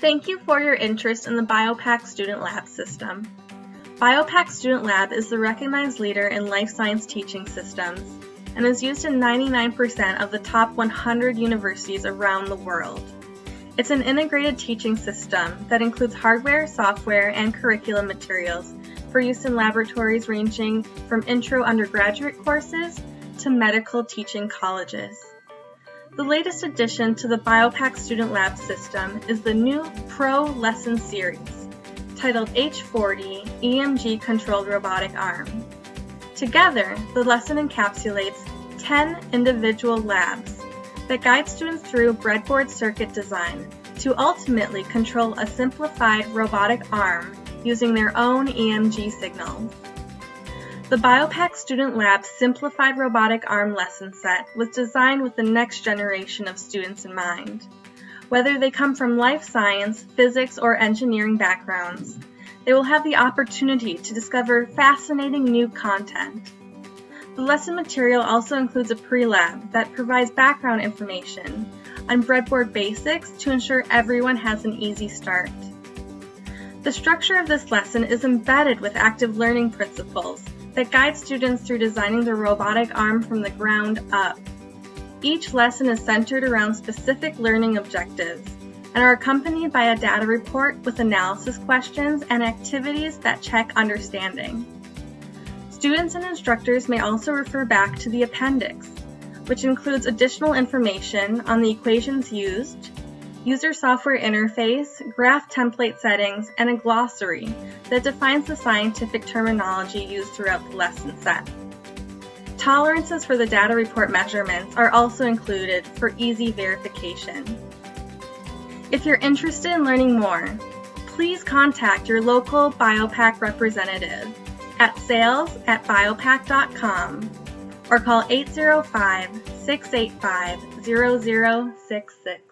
Thank you for your interest in the BioPAC Student Lab system. BioPAC Student Lab is the recognized leader in life science teaching systems and is used in 99% of the top 100 universities around the world. It's an integrated teaching system that includes hardware, software, and curriculum materials for use in laboratories ranging from intro undergraduate courses to medical teaching colleges. The latest addition to the BioPAC Student Lab system is the new Pro Lesson Series, titled H40 EMG Controlled Robotic Arm. Together, the lesson encapsulates 10 individual labs that guide students through breadboard circuit design to ultimately control a simplified robotic arm using their own EMG signals. The BioPAC Student Lab Simplified Robotic Arm lesson set was designed with the next generation of students in mind. Whether they come from life science, physics, or engineering backgrounds, they will have the opportunity to discover fascinating new content. The lesson material also includes a pre-lab that provides background information on breadboard basics to ensure everyone has an easy start. The structure of this lesson is embedded with active learning principles that guide students through designing the robotic arm from the ground up. Each lesson is centered around specific learning objectives and are accompanied by a data report with analysis questions and activities that check understanding. Students and instructors may also refer back to the appendix, which includes additional information on the equations used, user software interface, graph template settings, and a glossary that defines the scientific terminology used throughout the lesson set. Tolerances for the data report measurements are also included for easy verification. If you're interested in learning more, please contact your local BioPAC representative at sales at biopac.com or call 805 685 0066.